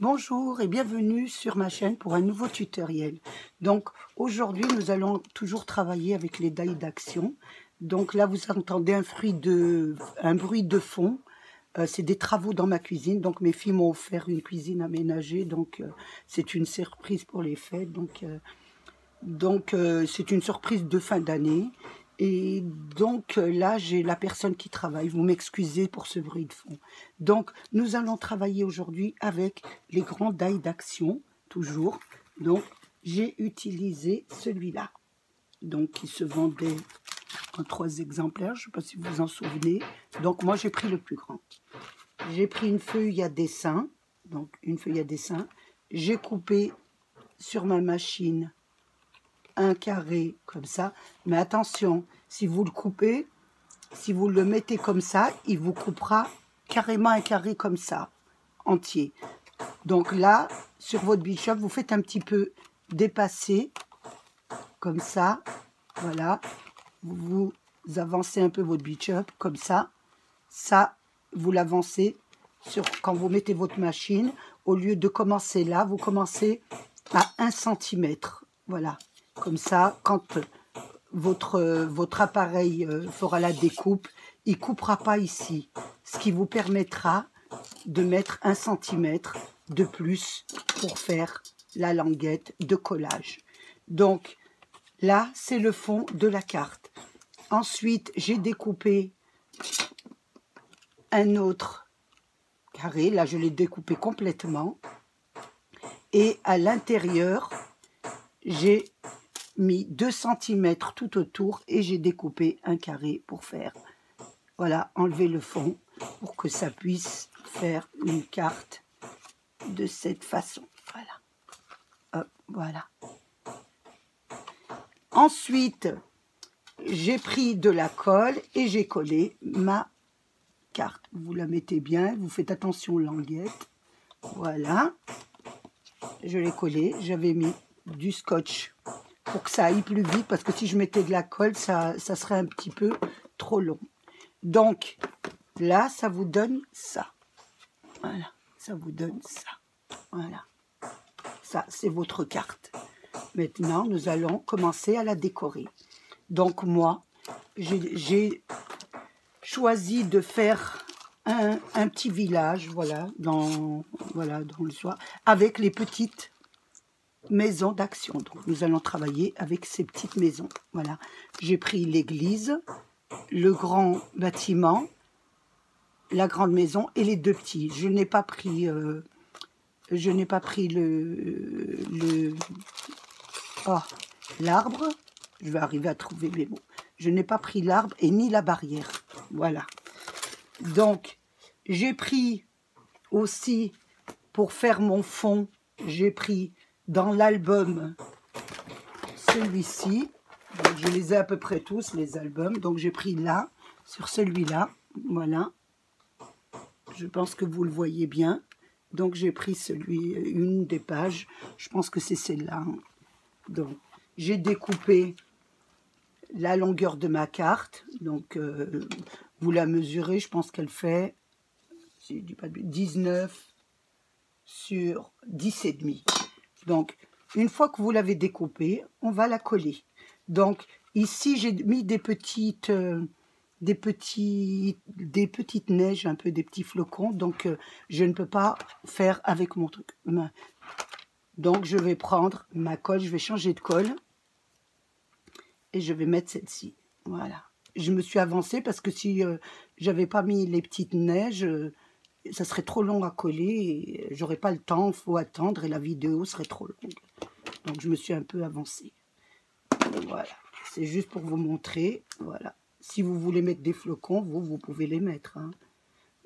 Bonjour et bienvenue sur ma chaîne pour un nouveau tutoriel. Donc aujourd'hui nous allons toujours travailler avec les dailles d'action. Donc là vous entendez un, bruit de fond. Euh, c'est des travaux dans ma cuisine. Donc mes filles m'ont offert une cuisine aménagée. Donc euh, c'est une surprise pour les fêtes. Donc euh, donc c'est une surprise de fin d'année. Et donc euh, là, j'ai la personne qui travaille. Vous m'excusez pour ce bruit de fond. Donc, nous allons travailler aujourd'hui avec les grands dailles d'action, toujours. Donc, j'ai utilisé celui-là. Donc, qui se vendait en trois exemplaires. Je ne sais pas si vous vous en souvenez. Donc, moi, j'ai pris le plus grand. J'ai pris une feuille à dessin. Donc, une feuille à dessin. J'ai coupé sur ma machine un carré comme ça. Mais attention, si vous le coupez, si vous le mettez comme ça, il vous coupera carrément un carré comme ça, entier. Donc là, sur votre bishop, vous faites un petit peu dépasser, comme ça. Voilà. Vous avancez un peu votre bishop, comme ça. Ça, vous l'avancez sur quand vous mettez votre machine. Au lieu de commencer là, vous commencez à 1 cm. Voilà. Comme ça, quand votre, votre appareil euh, fera la découpe, il coupera pas ici. Ce qui vous permettra de mettre un centimètre de plus pour faire la languette de collage. Donc là, c'est le fond de la carte. Ensuite, j'ai découpé un autre carré. Là, je l'ai découpé complètement. Et à l'intérieur, j'ai mis 2 cm tout autour et j'ai découpé un carré pour faire, voilà, enlever le fond pour que ça puisse faire une carte de cette façon. Voilà. voilà. Ensuite, j'ai pris de la colle et j'ai collé ma carte. Vous la mettez bien, vous faites attention aux languettes. Voilà. Je l'ai collé. J'avais mis du scotch pour que ça aille plus vite, parce que si je mettais de la colle, ça, ça serait un petit peu trop long. Donc, là, ça vous donne ça. Voilà, ça vous donne ça. Voilà. Ça, c'est votre carte. Maintenant, nous allons commencer à la décorer. Donc, moi, j'ai choisi de faire un, un, petit village, voilà, dans, voilà, dans le soir, avec les petites maison d'action. Donc nous allons travailler avec ces petites maisons. Voilà. J'ai pris l'église, le grand bâtiment, la grande maison et les deux petits. Je n'ai pas pris euh, je n'ai pas pris le le oh, l'arbre. Je vais arriver à trouver mes mots. Je n'ai pas pris l'arbre et ni la barrière. Voilà. Donc j'ai pris aussi pour faire mon fond, j'ai pris dans l'album celui-ci. Je les ai à peu près tous, les albums. Donc j'ai pris là, sur celui-là. Voilà. Je pense que vous le voyez bien. Donc j'ai pris celui, une des pages. Je pense que c'est celle-là. Donc j'ai découpé la longueur de ma carte. Donc euh, vous la mesurez, je pense qu'elle fait 19 sur 10,5. Donc, une fois que vous l'avez découpée, on va la coller. Donc, ici, j'ai mis des petites, euh, des, petits, petites neiges, un peu des petits flocons. Donc, euh, je ne peux pas faire avec mon truc. Donc, je vais prendre ma colle, je vais changer de colle. Et je vais mettre celle-ci. Voilà. Je me suis avancée parce que si euh, j'avais pas mis les petites neiges ça serait trop long à coller, j'aurais pas le temps, il faut attendre et la vidéo serait trop longue. Donc je me suis un peu avancée. Voilà, c'est juste pour vous montrer, voilà. Si vous voulez mettre des flocons, vous, vous pouvez les mettre. Hein.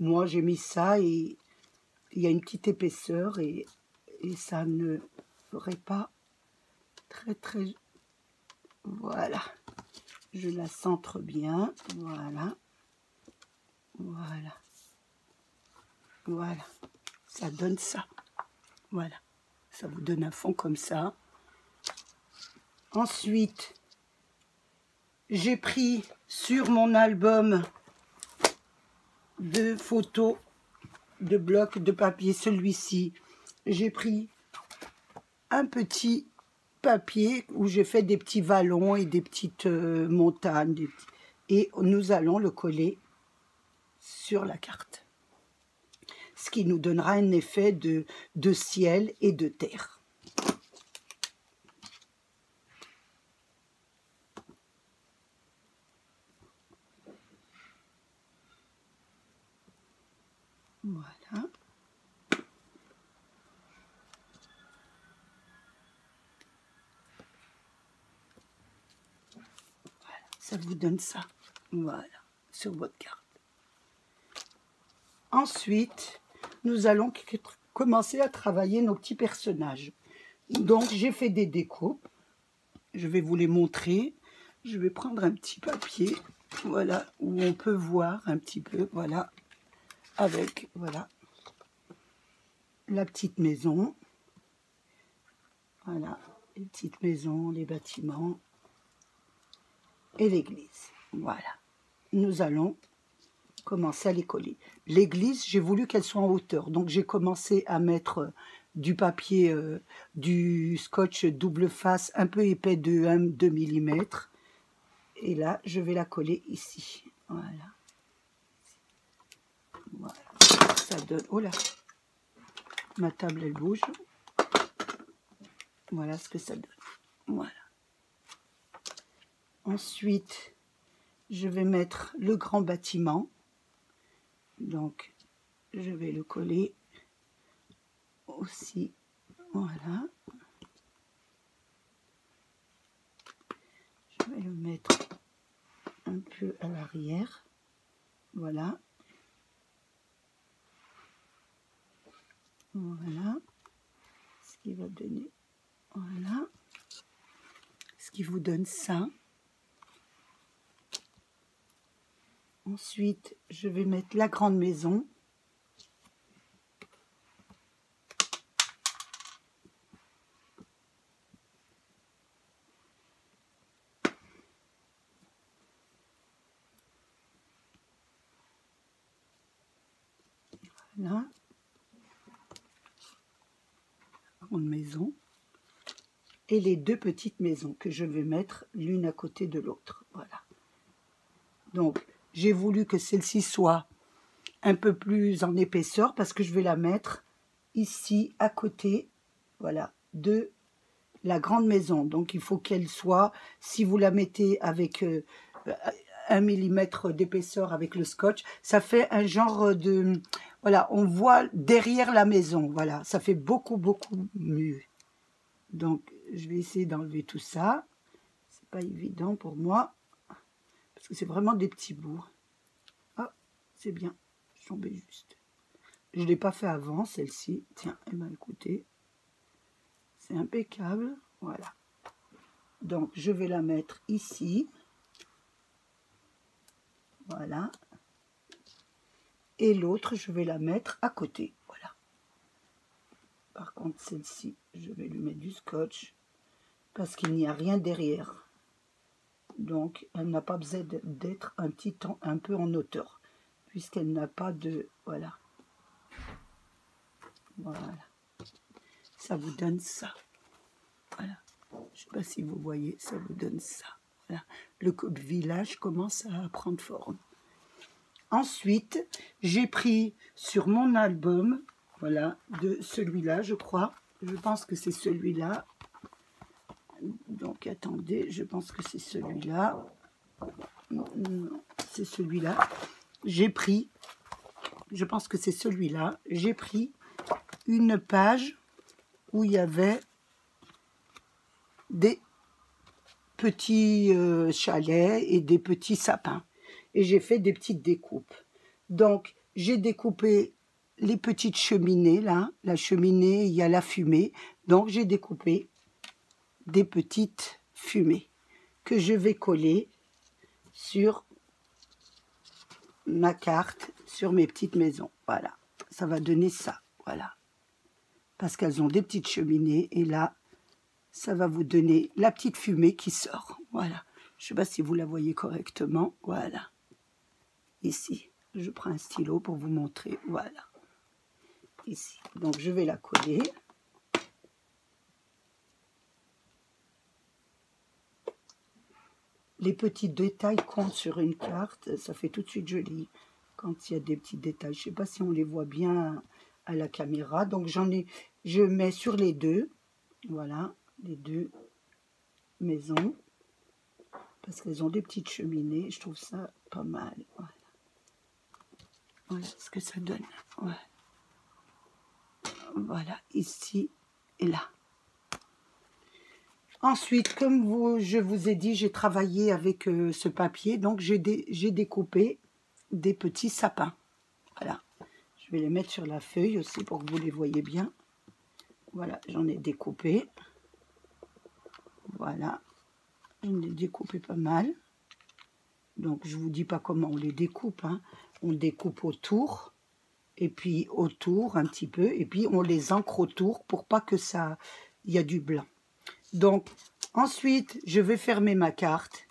Moi, j'ai mis ça et il y a une petite épaisseur et, et ça ne ferait pas très très... Voilà. Je la centre bien. Voilà. Voilà. Voilà, ça donne ça. Voilà, ça vous donne un fond comme ça. Ensuite, j'ai pris sur mon album de photos de blocs de papier, celui-ci, j'ai pris un petit papier où j'ai fait des petits vallons et des petites euh, montagnes. Et nous allons le coller sur la carte. Qui nous donnera un effet de, de ciel et de terre. Voilà. ça vous donne ça. Voilà, sur votre carte. Ensuite, nous allons commencer à travailler nos petits personnages. Donc, j'ai fait des découpes. Je vais vous les montrer. Je vais prendre un petit papier, voilà, où on peut voir un petit peu, voilà, avec, voilà, la petite maison. Voilà, les petites maisons, les bâtiments et l'église. Voilà. Nous allons commencer à les coller. L'église, j'ai voulu qu'elle soit en hauteur. Donc, j'ai commencé à mettre du papier, euh, du scotch double face un peu épais de 1, 2 mm. Et là, je vais la coller ici. Voilà. Voilà. Ça donne... Oh là Ma table, elle bouge. Voilà ce que ça donne. Voilà. Ensuite, je vais mettre le grand bâtiment. Donc, je vais le coller aussi. Voilà. Je vais le mettre un peu à l'arrière. Voilà. Voilà. Ce qui va donner. Voilà. Ce qui vous donne ça. Ensuite, je vais mettre la grande maison. Voilà. La grande maison. Et les deux petites maisons que je vais mettre l'une à côté de l'autre. Voilà. Donc, j'ai voulu que celle-ci soit un peu plus en épaisseur parce que je vais la mettre ici à côté, voilà, de la grande maison. Donc il faut qu'elle soit, si vous la mettez avec euh, un millimètre d'épaisseur avec le scotch, ça fait un genre de, voilà, on voit derrière la maison, voilà, ça fait beaucoup, beaucoup mieux. Donc je vais essayer d'enlever tout ça, c'est pas évident pour moi c'est vraiment des petits bouts. Ah, c'est bien, je tombais juste. Je ne l'ai pas fait avant, celle-ci. Tiens, eh bien, écoutez, c'est impeccable. Voilà. Donc, je vais la mettre ici. Voilà. Et l'autre, je vais la mettre à côté. Voilà. Par contre, celle-ci, je vais lui mettre du scotch parce qu'il n'y a rien derrière donc elle n'a pas besoin d'être un petit temps un peu en hauteur puisqu'elle n'a pas de voilà. Voilà. Ça vous donne ça. Voilà. Je sais pas si vous voyez ça vous donne ça. Voilà. Le village commence à prendre forme. Ensuite j'ai pris sur mon album voilà de celui-là je crois. Je pense que c'est celui-là donc attendez, je pense que c'est celui-là. C'est celui-là. J'ai pris, je pense que c'est celui-là. J'ai pris une page où il y avait des petits euh, chalets et des petits sapins. Et j'ai fait des petites découpes. Donc, j'ai découpé les petites cheminées, là. La cheminée, il y a la fumée. Donc, j'ai découpé des petites fumées que je vais coller sur ma carte, sur mes petites maisons. Voilà, ça va donner ça, voilà. Parce qu'elles ont des petites cheminées et là, ça va vous donner la petite fumée qui sort. Voilà, je ne sais pas si vous la voyez correctement. Voilà, ici, je prends un stylo pour vous montrer. Voilà. ici. Donc, je vais la coller. Les petits détails comptent sur une carte. Ça fait tout de suite joli quand il y a des petits détails. Je ne sais pas si on les voit bien à la caméra. Donc, j'en ai, je mets sur les deux. Voilà, les deux maisons. Parce qu'elles ont des petites cheminées. Je trouve ça pas mal. Voilà. Voilà ce que ça donne. Voilà, ici et là. Ensuite, comme vous, je vous ai dit, j'ai travaillé avec euh, ce papier, donc j'ai découpé des petits sapins. Voilà, je vais les mettre sur la feuille aussi pour que vous les voyez bien. Voilà, j'en ai découpé. Voilà, j'en ai découpé pas mal. Donc, je vous dis pas comment on les découpe. Hein. On découpe autour, et puis autour un petit peu, et puis on les ancre autour pour pas que ça... Il y a du blanc. Donc, ensuite, je vais fermer ma carte.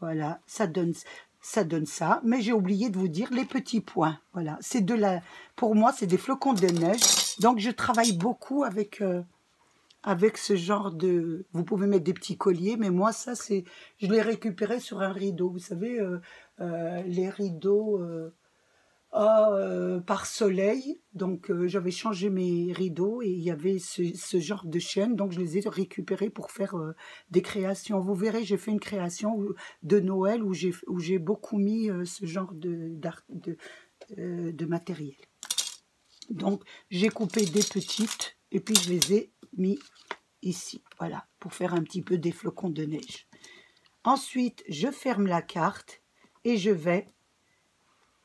Voilà, ça donne ça donne ça, mais j'ai oublié de vous dire les petits points. Voilà, c'est de la, pour moi, c'est des flocons de neige. Donc, je travaille beaucoup avec euh, avec ce genre de... Vous pouvez mettre des petits colliers, mais moi, ça, c'est... Je l'ai récupéré sur un rideau. Vous savez, euh, euh, les rideaux ah, par soleil. Donc, j'avais changé mes rideaux et il y avait ce, genre de chaîne. Donc, je les ai récupérés pour faire des créations. Vous verrez, j'ai fait une création de Noël où j'ai beaucoup mis ce genre de, de matériel. Donc, j'ai coupé des petites et puis je les ai mis ici, voilà, pour faire un petit peu des flocons de neige. Ensuite, je ferme la carte et je vais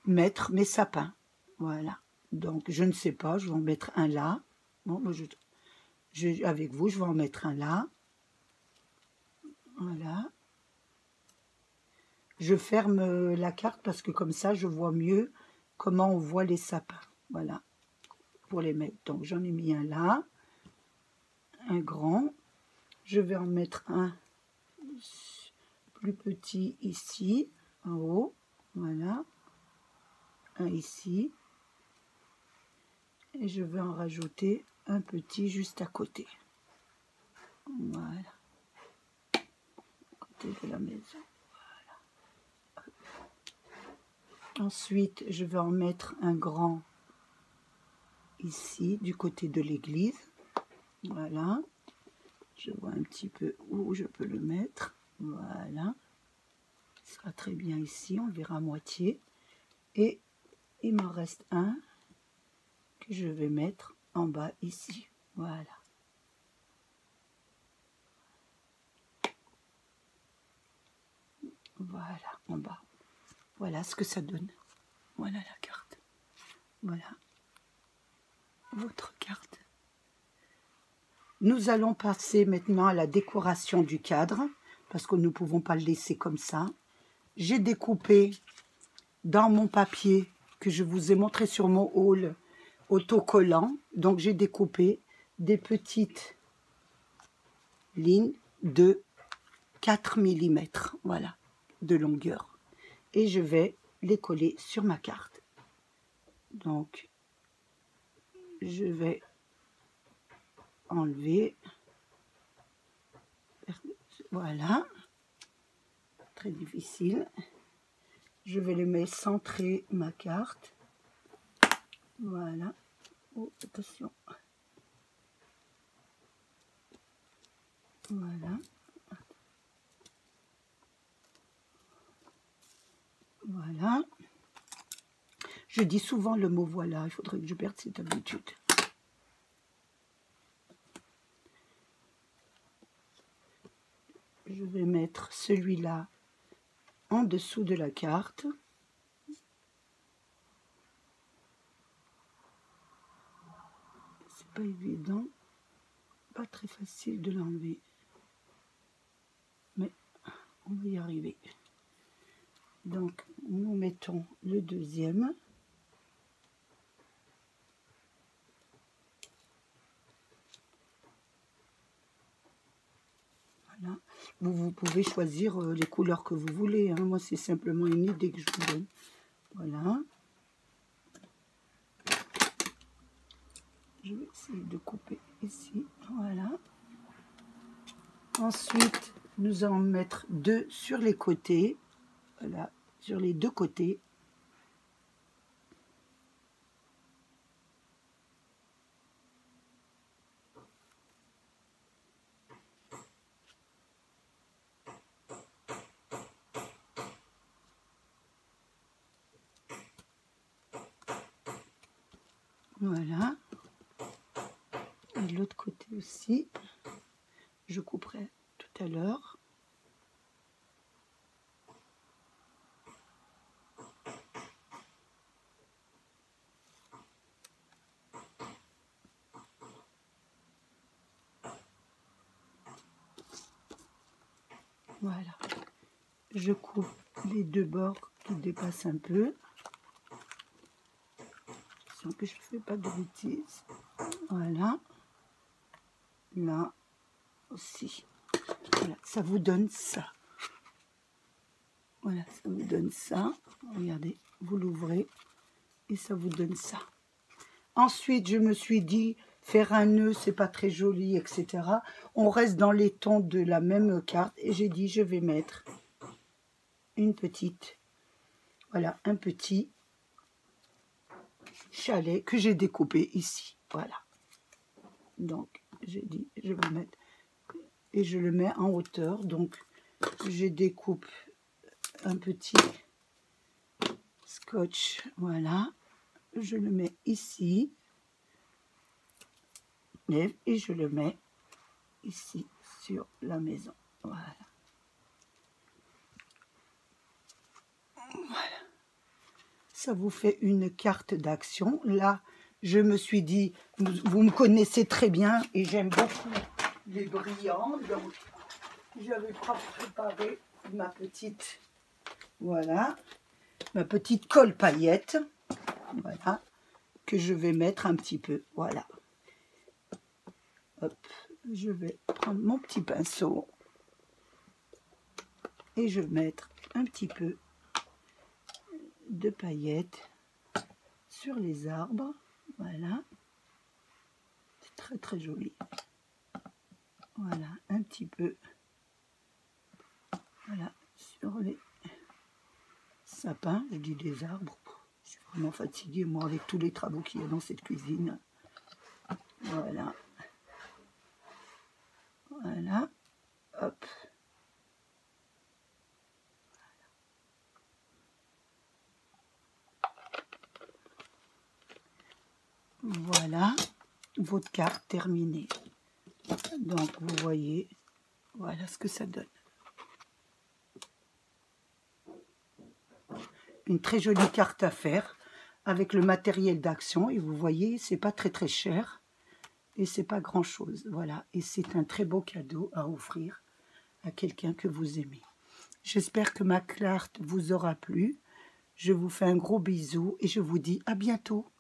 mettre mes sapins. Voilà. Donc, je ne sais pas, je vais en mettre un là. Bon, je, avec vous, je vais en mettre un là. Voilà. Je ferme la carte parce que comme ça, je vois mieux comment on voit les sapins. Voilà. Pour les mettre. Donc, j'en ai mis un là un grand. Je vais en mettre un plus petit ici, en haut. Voilà. Un ici. Et je vais en rajouter un petit juste à côté. Voilà. Côté de la maison. Voilà. Ensuite, je vais en mettre un grand ici, du côté de l'église. Voilà. Je vois un petit peu où je peux le mettre. Voilà. Ce sera très bien ici. On verra moitié. Et il m'en reste un que je vais mettre en bas ici. Voilà. Voilà, en bas. Voilà ce que ça donne. Voilà la carte. Voilà. Votre carte. Nous allons passer maintenant à la décoration du cadre, parce que nous ne pouvons pas le laisser comme ça. J'ai découpé dans mon papier je vous ai montré sur mon haul autocollant, donc j'ai découpé des petites lignes de 4 mm, voilà, de longueur. Et je vais les coller sur ma carte. Donc, je vais enlever. Voilà. Très difficile. Je vais les mettre centrer ma carte. Voilà. Oh, attention. Voilà. Voilà. Je dis souvent le mot voilà. Il faudrait que je perde cette habitude. je vais mettre celui-là en dessous de la carte. C'est pas évident, pas très facile de l'enlever. Mais on va y arriver. Donc nous mettons le deuxième. Vous, pouvez choisir euh, les couleurs que vous voulez. Hein. Moi, c'est simplement une idée que je vous donne. Voilà. je vais essayer de couper ici, voilà. Ensuite, nous allons mettre deux sur les côtés, voilà, sur les deux côtés. Voilà. Et l'autre côté aussi. Je couperai tout à l'heure. Voilà. Je coupe les deux bords qui dépassent un peu que je ne fais pas de bêtises. Voilà. Là aussi. Voilà, ça vous donne ça. Voilà, ça vous donne ça. Regardez, vous l'ouvrez et ça vous donne ça. Ensuite, je me suis dit, faire un nœud, c'est pas très joli, etc. On reste dans les tons de la même carte et j'ai dit, je vais mettre une petite, voilà, un petit chalet que j'ai découpé ici. Voilà. Donc, j'ai dit, je vais mettre et je le mets en hauteur. Donc, je découpe un petit scotch. Voilà. Je le mets ici. Et, je le mets ici sur la maison. Voilà. Voilà ça vous fait une carte d'action. Là, je me suis dit, vous, me connaissez très bien et j'aime beaucoup les brillants. Donc, j'avais préparé ma petite, voilà, ma petite colle paillette. Voilà, que je vais mettre un petit peu. Voilà. Je vais prendre mon petit pinceau et je vais mettre un petit peu de paillettes sur les arbres. Voilà. C'est très très joli. Voilà, un petit peu. Voilà, sur les sapins, je dis des arbres. Je suis vraiment fatiguée, moi, avec tous les travaux qu'il y a dans cette cuisine. Voilà. Voilà. Hop. Voilà votre carte terminée. Donc, vous voyez, voilà ce que ça donne. Une très jolie carte à faire avec le matériel d'action. Et vous voyez, c'est pas très très cher. Et c'est pas grand chose. Voilà. Et c'est un très beau cadeau à offrir à quelqu'un que vous aimez. J'espère que ma carte vous aura plu. Je vous fais un gros bisou et je vous dis à bientôt.